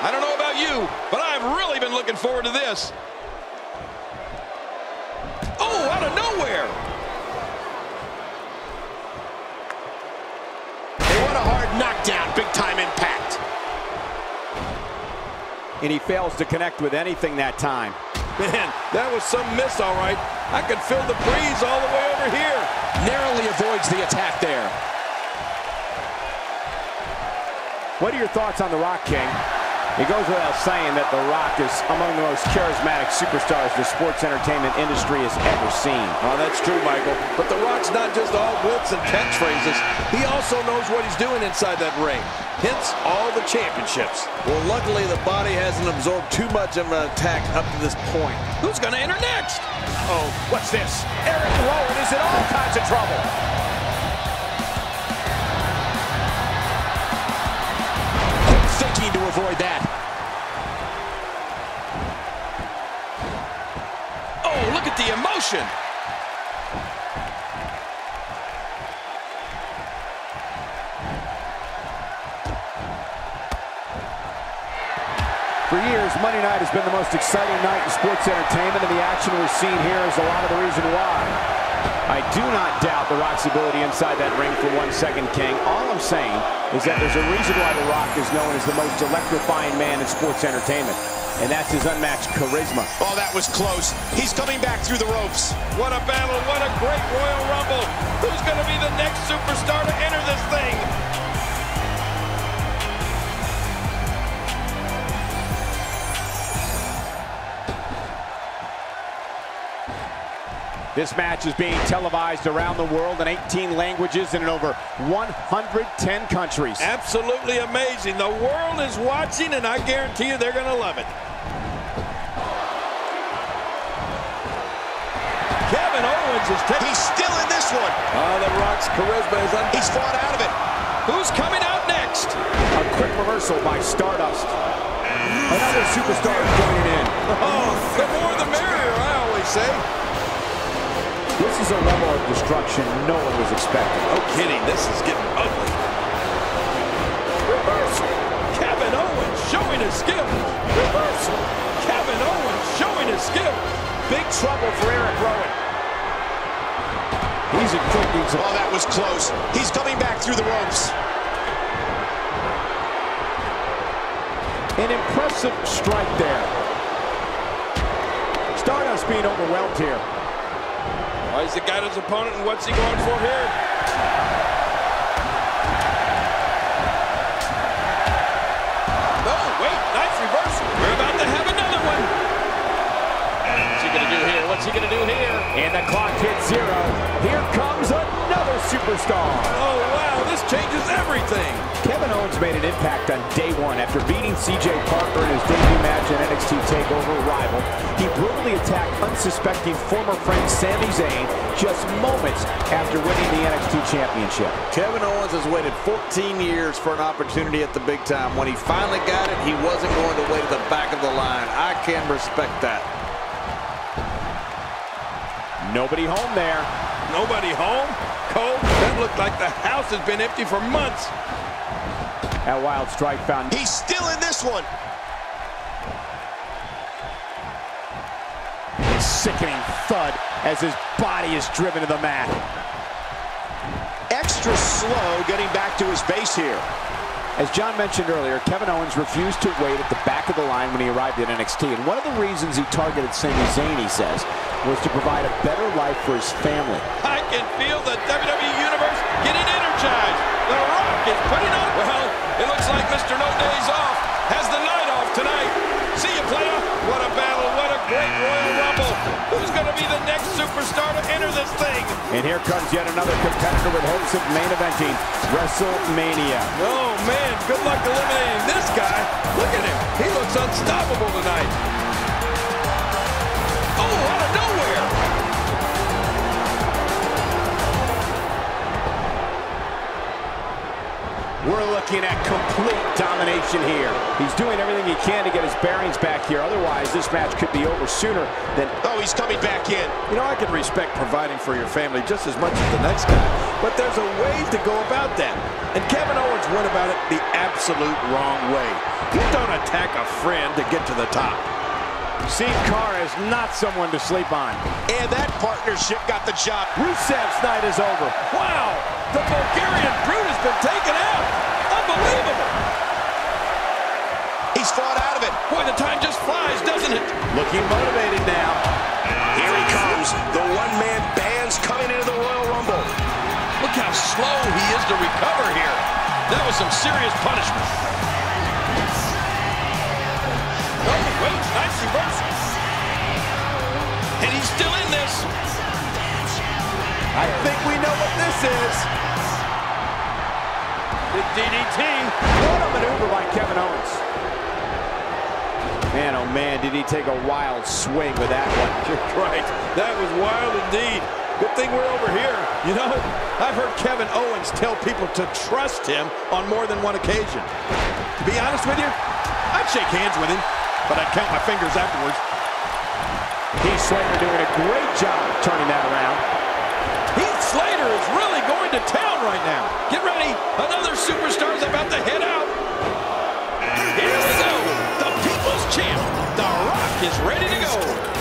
I don't know about you, but I've really been looking forward to this. Oh, out of nowhere. What a hard knockdown. Big time impact. And he fails to connect with anything that time. Man, that was some miss, all right. I could feel the breeze all the way over here. Narrowly avoids the attack there. What are your thoughts on The Rock, King? It goes without saying that The Rock is among the most charismatic superstars the sports entertainment industry has ever seen. Oh, that's true, Michael. But The Rock's not just all glitz and catchphrases. He also knows what he's doing inside that ring. Hence, all the championships. Well, luckily, the body hasn't absorbed too much of an attack up to this point. Who's going to enter next? Oh, what's this? Eric Rowan is in all kinds of trouble. Thinking to avoid that. For years, Monday night has been the most exciting night in sports entertainment, and the action we're seeing here is a lot of the reason why. I do not doubt The Rock's ability inside that ring for one second, King. All I'm saying is that there's a reason why The Rock is known as the most electrifying man in sports entertainment, and that's his unmatched charisma. Oh, that was close. He's coming back through the ropes. What a battle. What a great Royal Rumble. Who's going to be the next superstar to enter this thing? This match is being televised around the world in 18 languages and in over 110 countries. Absolutely amazing. The world is watching, and I guarantee you they're going to love it. Kevin Owens is taking... He's still in this one. Ah, oh, The Rock's charisma is un... He's fought out of it. Who's coming out next? A quick reversal by Stardust. Another superstar joining in. Oh, the more the merrier, I always say. This is a level of destruction no one was expecting. No kidding, this is getting ugly. Reversal. Kevin Owens showing his skills. Reversal. Kevin Owens showing his skills. Big trouble for Eric Rowan. He's inflicting some... Oh, that was close. He's coming back through the ropes. An impressive strike there. Stardust being overwhelmed here. Oh, he's got his opponent, and what's he going for here? Oh, wait, nice reversal. We're about to have another one. What's he gonna do here? What's he gonna do here? And the clock hits zero. Here comes another superstar. Oh, wow, this changes everything. Kevin Owens made an impact on day one after beating CJ Parker in his debut match in NXT TakeOver Rival. He brutally attacked unsuspecting former friend Sami Zayn just moments after winning the NXT Championship. Kevin Owens has waited 14 years for an opportunity at the big time. When he finally got it, he wasn't going to wait at the back of the line. I can respect that. Nobody home there. Nobody home? Cole, that looked like the house has been empty for months. That wild strike found He's still in this one. a sickening thud as his body is driven to the mat. Extra slow getting back to his base here. As John mentioned earlier, Kevin Owens refused to wait at the back of the line when he arrived at NXT. And one of the reasons he targeted Sami Zayn, he says, was to provide a better life for his family. I can feel the WWE Universe getting energized. The Rock is putting on... Well, it looks like Mr. No Days Off has the night off tonight. See you, player. What a battle. What a great Royal Rumble. Who's going to be the next superstar to enter this thing? And here comes yet another competitor with hopes of main eventing WrestleMania. Oh, man. Good luck eliminating this guy. Look at him. He looks unstoppable tonight. Looking at complete domination here. He's doing everything he can to get his bearings back here. Otherwise, this match could be over sooner than... Oh, he's coming back in. You know, I can respect providing for your family just as much as the next guy, but there's a way to go about that. And Kevin Owens went about it the absolute wrong way. You don't attack a friend to get to the top. Sin Cara is not someone to sleep on. And that partnership got the job. Rusev's night is over. Wow! The Bulgarian brute has been taken out! Unbelievable! He's fought out of it. Boy, the time just flies, doesn't it? Looking motivated now. Here he comes. The one-man band's coming into the Royal Rumble. Look how slow he is to recover here. That was some serious punishment. Oh, wait, nice reversal. And he's still in this. I think we know what this is. The DDT. What a maneuver by Kevin Owens. Man, oh man, did he take a wild swing with that one. You're right. That was wild indeed. Good thing we're over here. You know, I've heard Kevin Owens tell people to trust him on more than one occasion. To be honest with you, I'd shake hands with him but I'd count my fingers afterwards. Heath Slater doing a great job turning that around. Heath Slater is really going to town right now. Get ready. Another superstar is about to head out. Here we go. The People's Champ. The Rock is ready to go.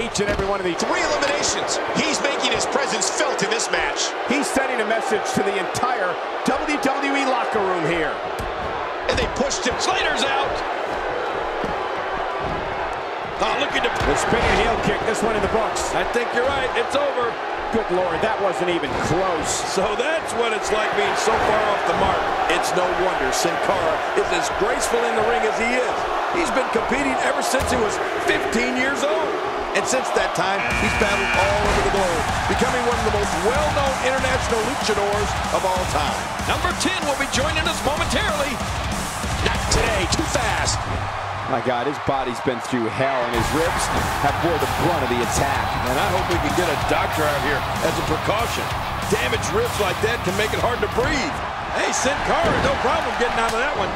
Each and every one of these. Three eliminations. He's making his presence felt in this match. He's sending a message to the entire WWE locker room here. And they pushed him. Slater's out. Oh, look at the... The spinning heel kick, this one in the books. I think you're right. It's over. Good Lord, that wasn't even close. So that's what it's like being so far off the mark. It's no wonder Sin Cara is as graceful in the ring as he is. He's been competing ever since he was 15 years old. And since that time, he's battled all over the globe, becoming one of the most well-known international luchadors of all time. Number 10 will be joining us momentarily. Not today, too fast. My God, his body's been through hell, and his ribs have bore the brunt of the attack. And I hope we can get a doctor out here as a precaution. Damaged ribs like that can make it hard to breathe. Hey, Sin Cara, no problem getting out of that one.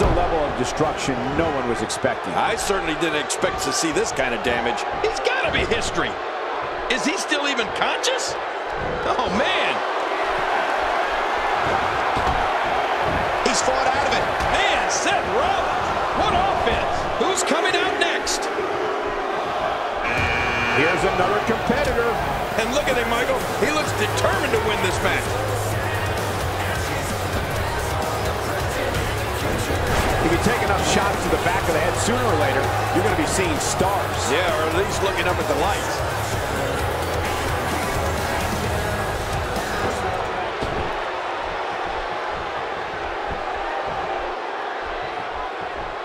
Is a level of destruction no one was expecting. I certainly didn't expect to see this kind of damage. He's got to be history. Is he still even conscious? Oh, man. He's fought out of it. Man, Seth Rollins. What offense. Who's coming out next? Here's another competitor. And look at him, Michael. He looks determined to win this match. If you take enough shots to the back of the head, sooner or later, you're going to be seeing stars. Yeah, or at least looking up at the lights.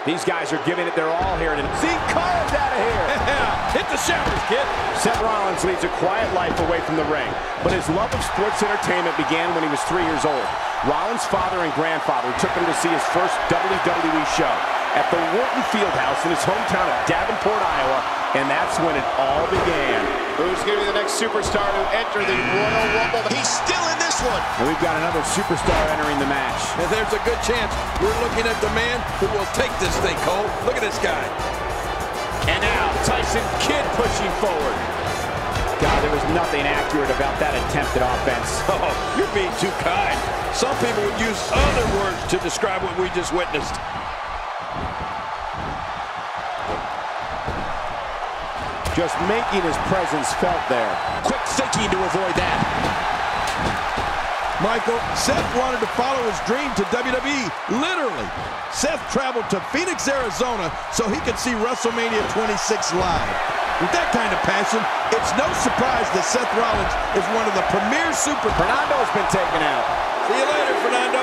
These guys are giving it their all here. And Sin Cara's out of here. Yeah, hit the showers, kid. Seth Rollins leads a quiet life away from the ring, but his love of sports entertainment began when he was three years old. Rollins' father and grandfather took him to see his first WWE show at the Wharton Fieldhouse in his hometown of Davenport, Iowa, and that's when it all began. Who's going to be the next superstar to enter the Royal Rumble? He's still in this one. And we've got another superstar entering the match. And there's a good chance we're looking at the man who will take this thing, Cole. Look at this guy. And now Tyson Kidd pushing forward. God, there was nothing accurate about that attempted offense. Oh, you're being too kind. Some people would use other words to describe what we just witnessed. Just making his presence felt there. Quick thinking to avoid that. Michael, Seth wanted to follow his dream to WWE, literally. Seth traveled to Phoenix, Arizona so he could see WrestleMania 26 live. With that kind of passion, it's no surprise that Seth Rollins is one of the premier super... Fernando's been taken out. See you later, Fernando.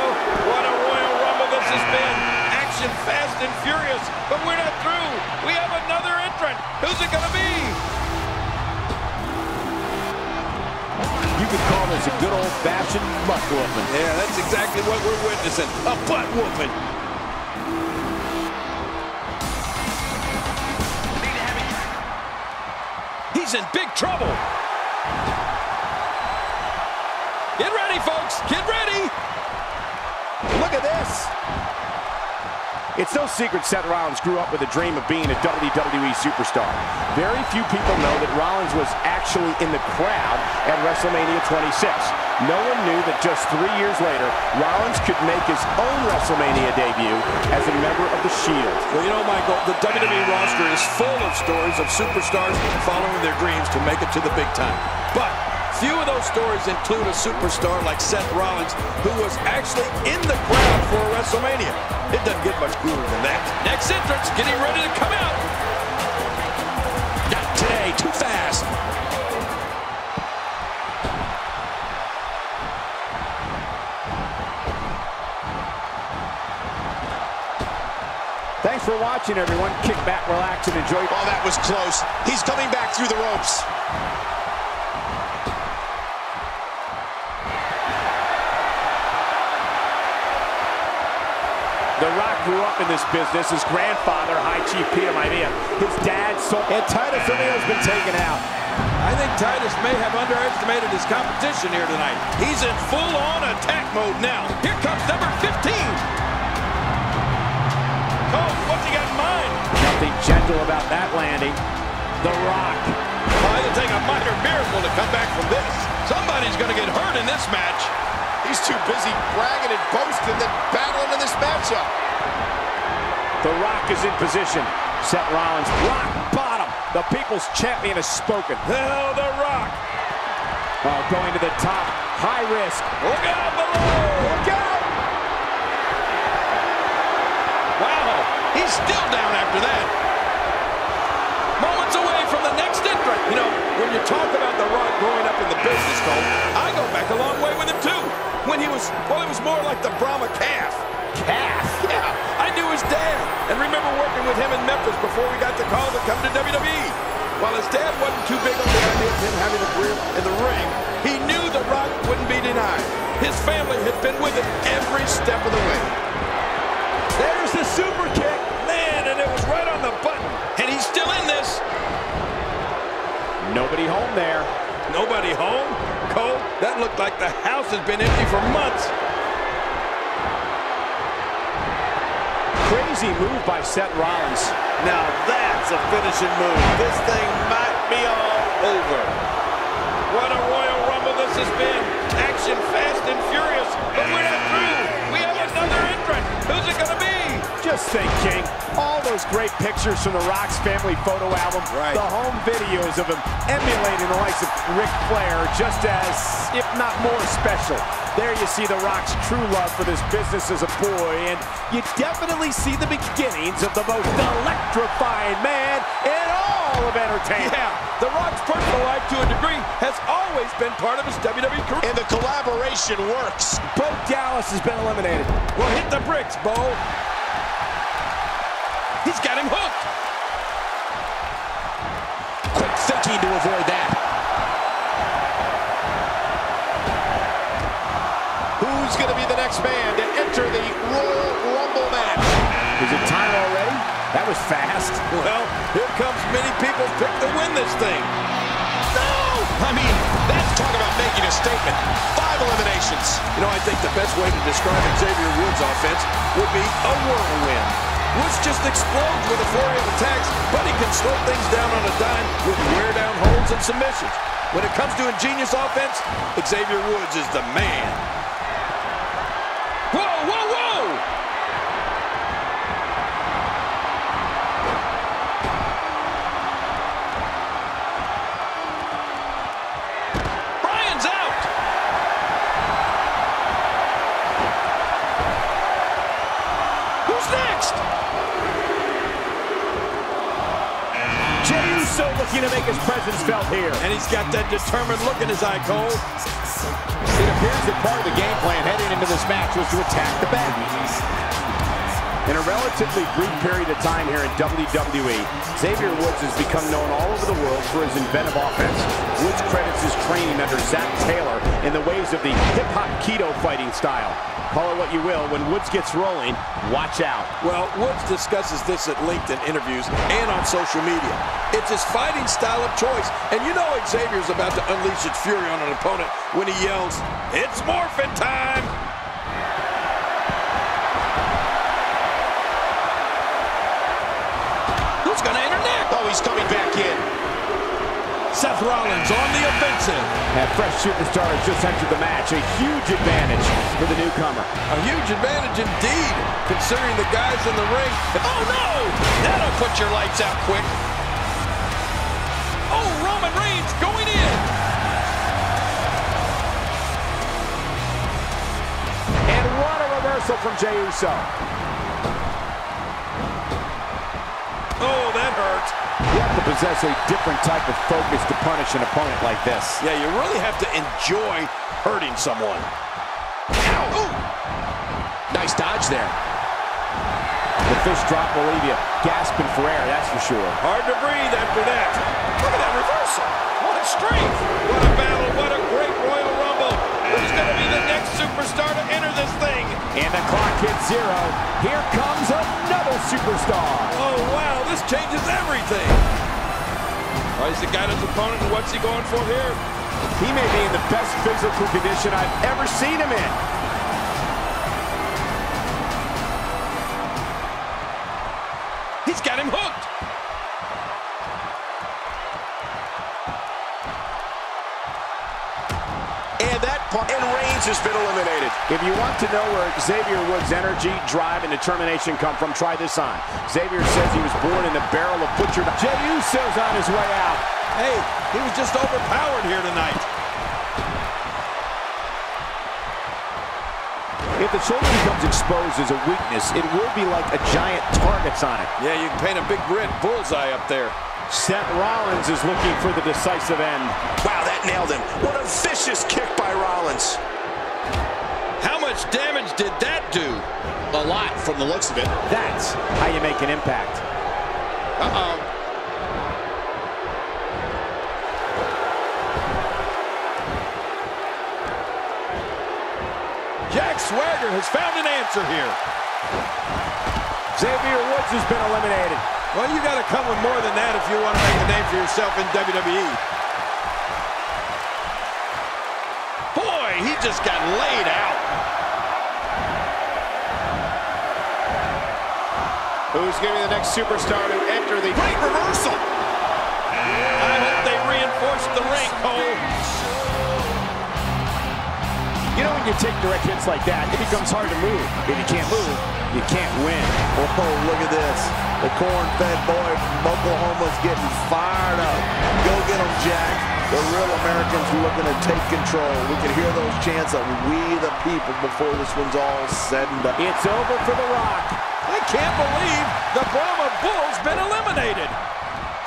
What a Royal Rumble this has been. Action fast and furious, but we're not through. We have another entrant. Who's it going to be? You could call this a good old-fashioned butt whooping. Yeah, that's exactly what we're witnessing. A butt whooping. He's in big trouble. Get ready, folks. Get ready. Look at this. It's no secret Seth Rollins grew up with a dream of being a WWE superstar. Very few people know that Rollins was actually in the crowd at WrestleMania 26. No one knew that just three years later, Rollins could make his own WrestleMania debut as a member of The Shield. Well, you know, Michael, the WWE roster is full of stories of superstars following their dreams to make it to the big time. But few of those stories include a superstar like Seth Rollins, who was actually in the crowd for WrestleMania. It doesn't get much cooler than that. Next entrance getting ready to come out. Not today, too fast. Thanks for watching, everyone. Kick back, relax, and enjoy. Oh, that was close. He's coming back through the ropes. The Rock grew up in this business. His grandfather, High Chief Peter Maivia. His dad, so and Titus O'Neil's been taken out. I think Titus may have underestimated his competition here tonight. He's in full-on attack mode now. Here comes number 15. Oh, what's he got in mind? Nothing gentle about that landing. The Rock. Oh, it'll take a minor miracle to come back from this. Somebody's going to get hurt in this match. He's too busy bragging and boasting than battling in this matchup. The Rock is in position. Seth Rollins, rock bottom. The People's Champion has spoken. Hell, The Rock. Oh, going to the top. High risk. Look out below. Look out! Wow, he's still down after that. More like the Brahma calf. Calf. Yeah, I knew his dad and remember working with him in Memphis before we got the call to come to WWE. While his dad wasn't too big on the idea of him having a career in the ring, he knew The Rock wouldn't be denied. His family had been with him every step of the way. There's the super kick. Man, and it was right on the button. And he's still in this. Nobody home there. Nobody home? Cole, that looked like the house has been empty for months. Crazy move by Seth Rollins. Now that's a finishing move. This thing might be all over. What a Royal Rumble this has been. Action fast and furious. But we're not through. We have another entrant. Who's it going to be? Just think, King, all those great pictures from the Rock's family photo album, Right. the home videos of him emulating the likes of Ric Flair, just as, if not more special. There you see the Rock's true love for this business as a boy, and you definitely see the beginnings of the most electrifying man in all of entertainment. Yeah, The Rock's personal life, to a degree, has always been part of his WWE career. And the collaboration works. Bo Dallas has been eliminated. Well, hit the bricks, Bo. He's got him hooked. Quick thinking to avoid that. Who's going to be the next man to enter the Royal Rumble match? Is it time already? That was fast. Well, here comes many people pick to win this thing. No! I mean, that's talk about making a statement. Five eliminations. You know, I think the best way to describe Xavier Woods' offense would be a whirlwind. Woods just explodes with a flurry of attacks, but he can slow things down on a dime with wear-down holds and submissions. When it comes to ingenious offense, Xavier Woods is the man. And he's got that determined look in his eye, Cole. It appears that part of the game plan heading into this match was to attack the back. In a relatively brief period of time here in WWE, Xavier Woods has become known all over the world for his inventive offense. Woods credits his training under Zack Taylor in the ways of the hip-hop Kido fighting style. Call it what you will, when Woods gets rolling, watch out. Well, Woods discusses this at length in interviews and on social media. It's his fighting style of choice, and you know Xavier's about to unleash its fury on an opponent when he yells, It's morphin' time! Oh, he's coming back in. Seth Rollins on the offensive. That fresh superstar has just entered the match. A huge advantage for the newcomer. A huge advantage indeed, considering the guys in the ring. Oh, no! That'll put your lights out quick. Oh, Roman Reigns going in. And what a reversal from Jey Uso. Oh, that hurt. You have to possess a different type of focus to punish an opponent like this. Yeah, you really have to enjoy hurting someone. Ow! Ooh. Nice dodge there. The fish drop will leave you gasping for air, that's for sure. Hard to breathe after that. Look at that reversal. What a strength. What a battle. What a great Royal Rumble. Who's going to be the superstar to enter this thing? And the clock hits zero. Here comes another superstar. Oh, wow. This changes everything. Oh, he's got his opponent, and what's he going for here? He may be in the best physical condition I've ever seen him in. He's got him hooked. And Reigns has been eliminated. If you want to know where Xavier Woods' energy, drive, and determination come from, try this on. Xavier says he was born in the barrel of butchered. Jey Uso's on his way out. Hey, he was just overpowered here tonight. If the shoulder becomes exposed as a weakness, it will be like a giant targets on it. Yeah, you can paint a big red bullseye up there. Seth Rollins is looking for the decisive end. Wow, that nailed him. What a vicious kick by Rollins. How much damage did that do? A lot from the looks of it. That's how you make an impact. Uh-oh. Jack Swagger has found an answer here. Xavier Woods has been eliminated. Well, you got to come with more than that if you want to make a name for yourself in WWE. Just got laid out. Who's going to be the next superstar to enter the great reversal? I hope they reinforce the ring, Cole. You know when you take direct hits like that, it becomes hard to move. If you can't move, you can't win. Oh, look at this. The corn-fed boy from Oklahoma's getting fired up. Go get him, Jack. The real Americans looking to take control. We can hear those chants of we the people before this one's all said and done. It's over for The Rock. I can't believe the Brahma Bull's been eliminated.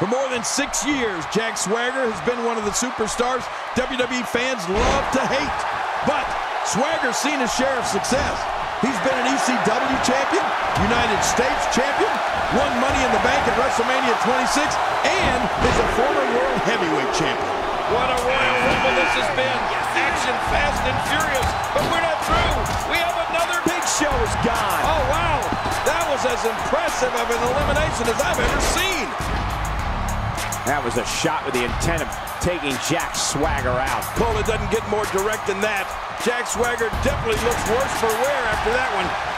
For more than six years, Jack Swagger has been one of the superstars WWE fans love to hate. But Swagger's seen his share of success. He's been an ECW champion, United States champion, won Money in the Bank at WrestleMania 26, and is a former World Heavyweight champion. What a Royal Rumble this has been. Action fast and furious, but we're not through. We have another. Big Show is gone. Oh, wow. That was as impressive of an elimination as I've ever seen. That was a shot with the intent of taking Jack Swagger out. Cole, it doesn't get more direct than that. Jack Swagger definitely looks worse for wear after that one.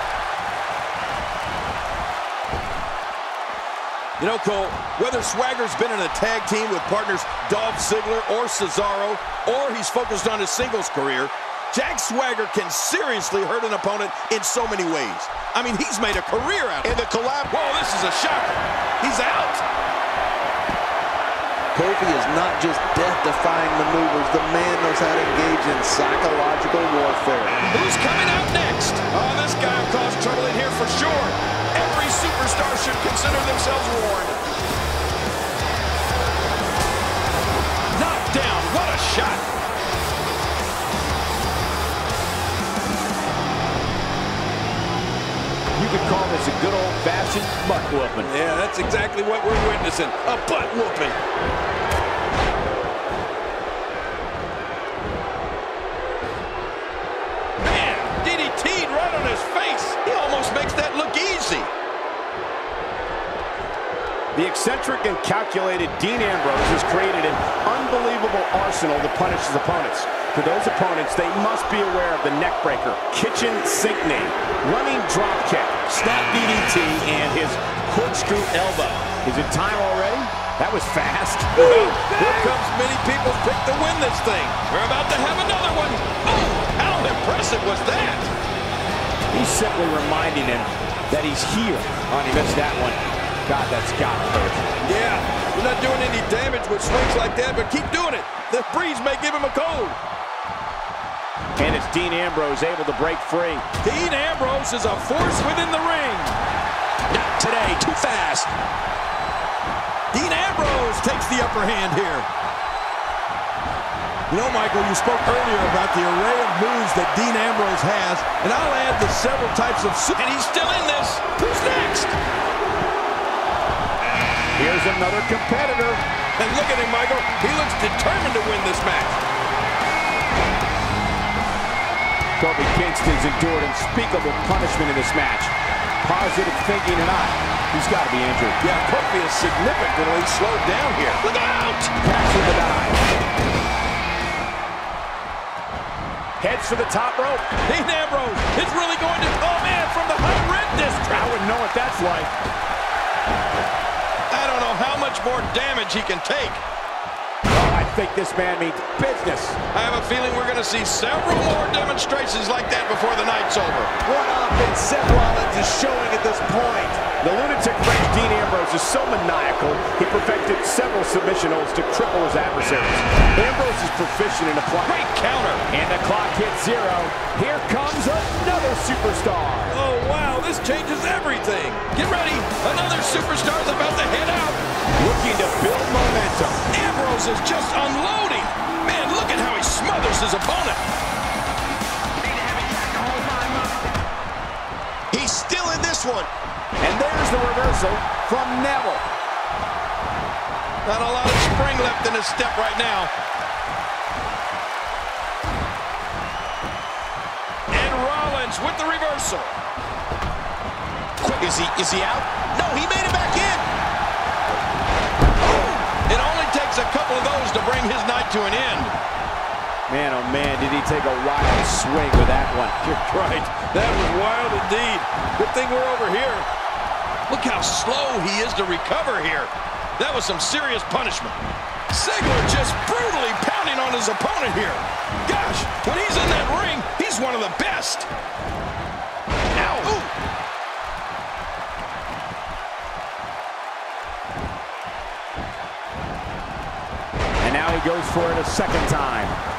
You know, Cole, whether Swagger's been in a tag team with partners Dolph Ziggler or Cesaro, or he's focused on his singles career, Jack Swagger can seriously hurt an opponent in so many ways. I mean, he's made a career out of it. In the collab. Whoa, this is a shocker. He's out. Kofi is not just death-defying maneuvers. The man knows how to engage in psychological warfare. Who's coming out next? Oh, this guy will cause trouble in here for sure. Every superstar should consider themselves warned. Knocked down. What a shot. You you could call this a good old-fashioned butt whooping. Yeah, that's exactly what we're witnessing. A butt whooping. Man, DDT'd right on his face. He almost makes that look easy. The eccentric and calculated Dean Ambrose has created an unbelievable arsenal to punish his opponents. For those opponents, they must be aware of the neckbreaker, kitchen sink knee, running drop kick, snap DDT, and his corkscrew elbow. Is it time already? That was fast. Well, here comes many people pick to win this thing. We're about to have another one. Oh, how impressive was that? He's simply reminding him that he's here. Oh, he missed that one. God, that's got to hurt. Yeah, you're not doing any damage with swings like that, but keep doing it. The breeze may give him a cold. And it's Dean Ambrose able to break free. Dean Ambrose is a force within the ring. Not today, too fast. Dean Ambrose takes the upper hand here. You know, Michael, you spoke earlier about the array of moves that Dean Ambrose has, and I'll add the several types of... And he's still in this. Who's next? Here's another competitor. And look at him, Michael. He looks determined to win this match. Kofi Kingston's endured unspeakable punishment in this match. Positive thinking or not, he's got to be injured. Yeah, Kofi is significantly slowed down here. Look out! Catch the dive. Heads for the top rope. Dean Ambrose is really going to... come in from the high red district. I wouldn't know what that's like. Much more damage he can take. Think this man means business. I have a feeling we're going to see several more demonstrations like that before the night's over. What offense Seth Rollins is showing at this point. The lunatic Fringe Dean Ambrose is so maniacal, he perfected several submission holds to cripple his adversaries. Ambrose is proficient in applying. Great counter. And the clock hits zero. Here comes another superstar. Oh, wow, this changes everything. Get ready. Another superstar's about to head out. Looking to build smothers his opponent. He's still in this one. And there's the reversal from Neville. Not a lot of spring left in his step right now. And Rollins with the reversal. Quick, is he is he out? No, he made it back in. It only takes a couple of those to bring his night to an end. Man, oh man, did he take a wild swing with that one. You're right. That was wild indeed. Good thing we're over here. Look how slow he is to recover here. That was some serious punishment. Ziggler just brutally pounding on his opponent here. Gosh, when he's in that ring, he's one of the best. Ow. Ooh. And now he goes for it a second time.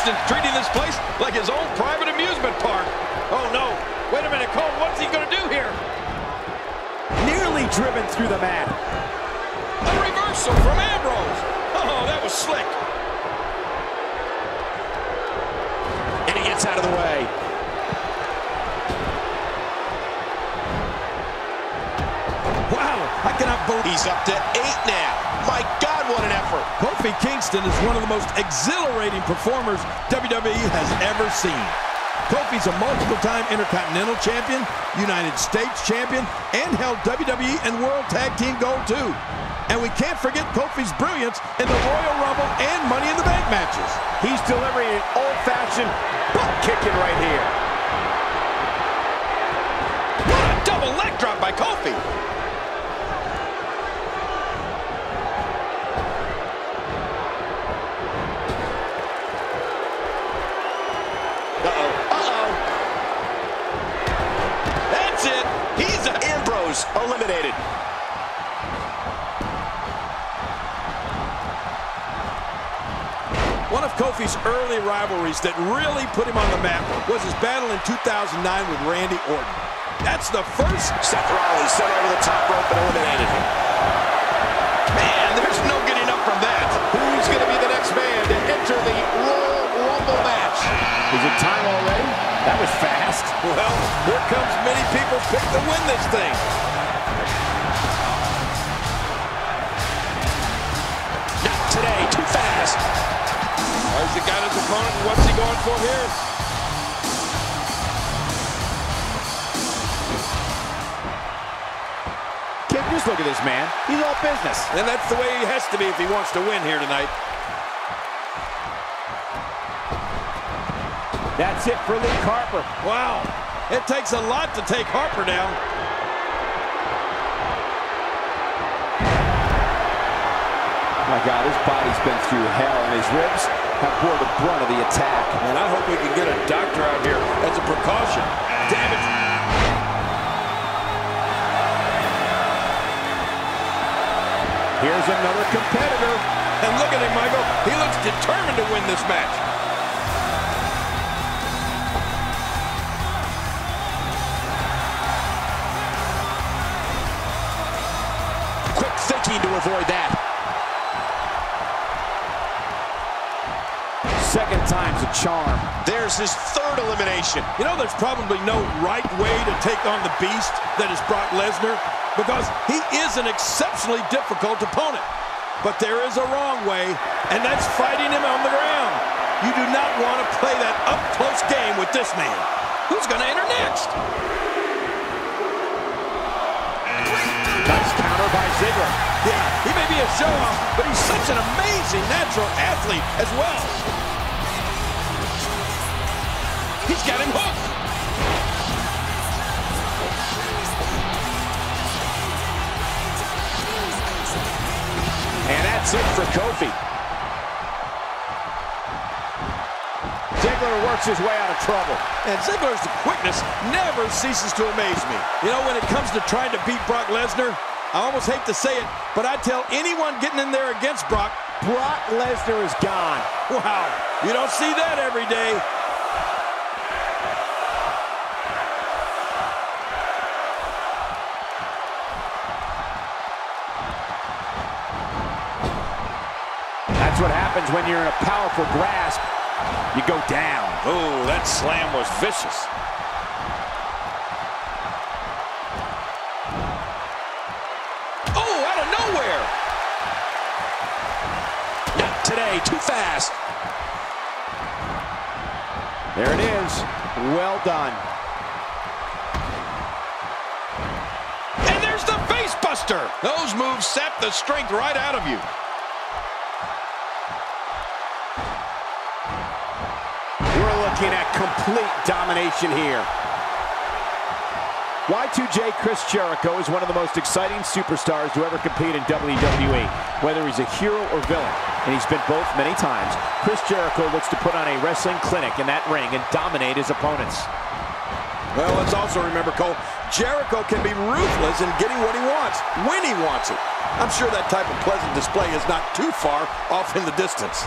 Kofi Kingston's treating this place like his own private amusement park. Oh, no. Wait a minute, Cole. What's he going to do here? Nearly driven through the mat. A reversal from Ambrose. Oh, that was slick. And he gets out of the way. Wow, I cannot believe... He's up to eight now. My God, what an effort. Kofi Kingston is one of the most exhilarating performers WWE has ever seen. Kofi's a multiple-time Intercontinental Champion, United States Champion, and held WWE and World Tag Team Gold too. And we can't forget Kofi's brilliance in the Royal Rumble and Money in the Bank matches. He's delivering an old-fashioned butt kicking right here. What a double leg drop by Kofi. Early rivalries that really put him on the map was his battle in 2009 with Randy Orton. That's the first... Seth Rollins sent over the top rope and eliminated. Man, there's no getting up from that. Who's going to be the next man to enter the Royal Rumble match? Is it time already? That was fast. Well, here comes many people pick to win this thing. Opponent, what's he going for here? Just look at this man. He's all business. And that's the way he has to be if he wants to win here tonight. That's it for Luke Harper. Wow. It takes a lot to take Harper down. God, his body's been through hell, and his ribs have bore the brunt of the attack. And I hope we can get a doctor out here as a precaution. Damage. Here's another competitor. And look at him, Michael. He looks determined to win this match. Quick thinking to avoid that. Second a charm. There's his third elimination. You know, there's probably no right way to take on the beast that is Brock Lesnar because he is an exceptionally difficult opponent. But there is a wrong way, and that's fighting him on the ground. You do not want to play that up-close game with this man. Who's going to enter next? Nice counter by Ziggler. Yeah, he may be a show-off, but he's such an amazing natural athlete as well. He's got him hooked. And that's it for Kofi. Ziggler works his way out of trouble. And Ziggler's quickness never ceases to amaze me. You know, when it comes to trying to beat Brock Lesnar, I almost hate to say it, but I tell anyone getting in there against Brock, Brock Lesnar is gone. wow, you don't see that every day. That's what happens when you're in a powerful grasp. You go down. Oh, that slam was vicious. Oh, out of nowhere. Not today, too fast. There it is. Well done. And there's the face buster. Those moves sap the strength right out of you. Looking at complete domination here. Y2J Chris Jericho is one of the most exciting superstars to ever compete in WWE, whether he's a hero or villain, and he's been both many times. Chris Jericho looks to put on a wrestling clinic in that ring and dominate his opponents. Well, let's also remember, Cole, Jericho can be ruthless in getting what he wants, when he wants it. I'm sure that type of pleasant display is not too far off in the distance.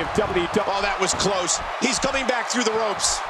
Of WWE. Oh, that was close. He's coming back through the ropes.